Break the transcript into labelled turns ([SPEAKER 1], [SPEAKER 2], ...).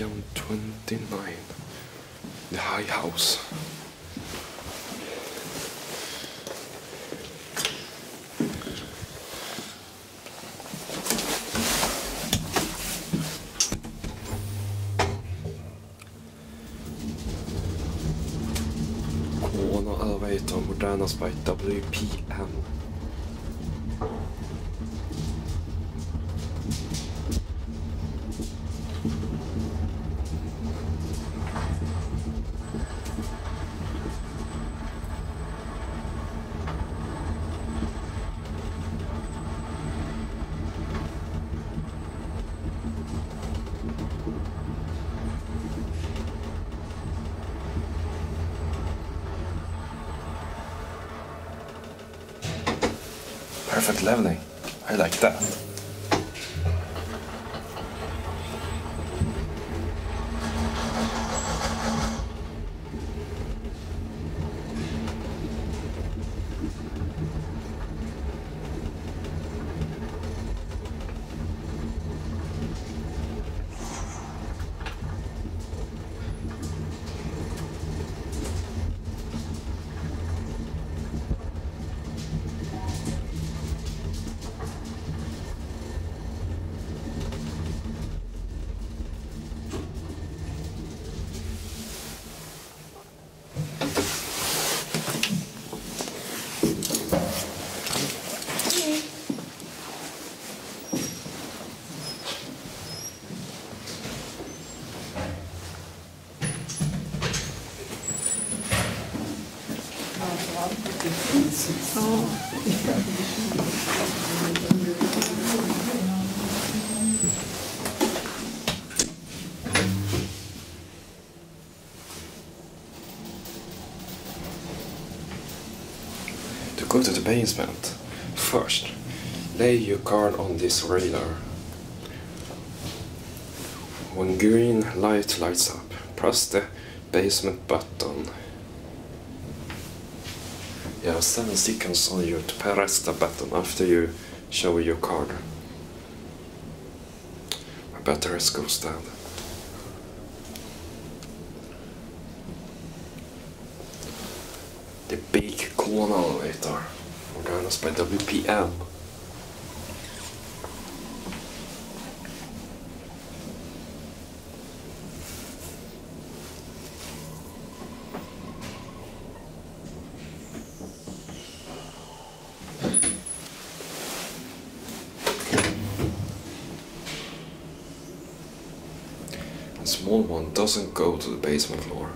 [SPEAKER 1] Welcome 29. The High House. Kona Elevator Modernas by WPM. Perfect leveling. I like that. To go to the basement, first lay your card on this radar. When green light lights up, press the basement button. 7 seconds on you to press the button after you show your card. My batteries goes down. The big KONE elevator, organized by WPM. The small one doesn't go to the basement floor.